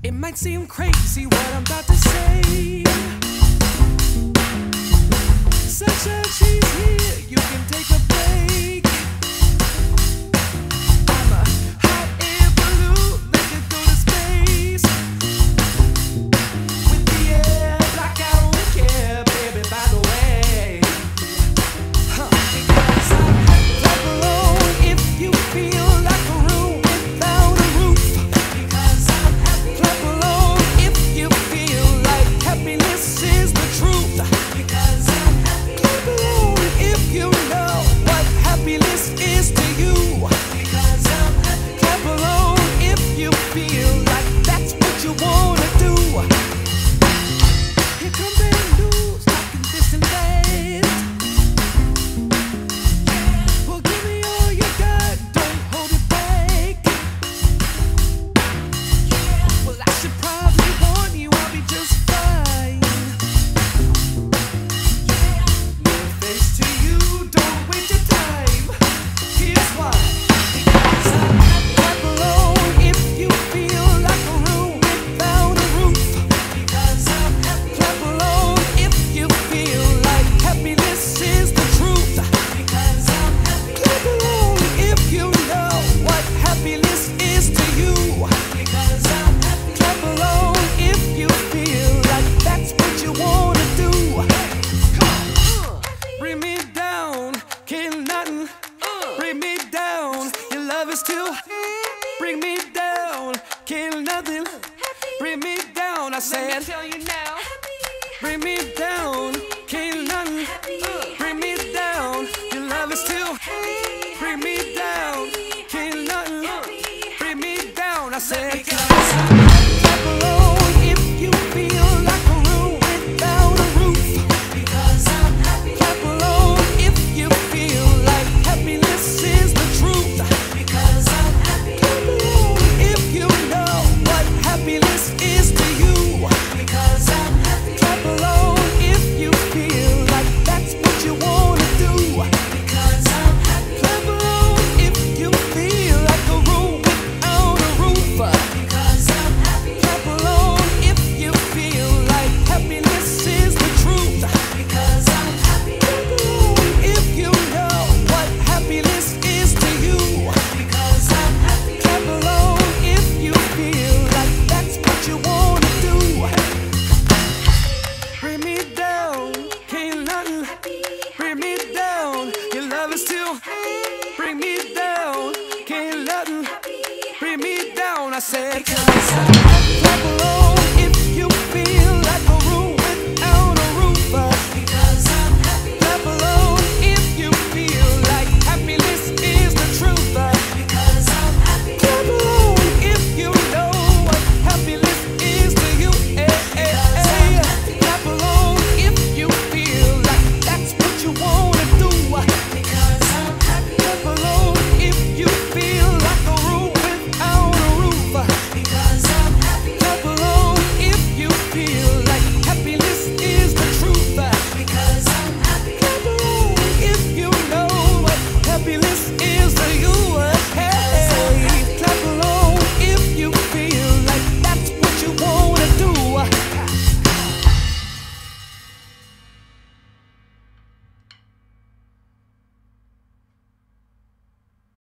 It might seem crazy what I'm about to say. Such a cheese happy list is promise to bring me down. kill nothing bring me down. I said, bring me down. said because I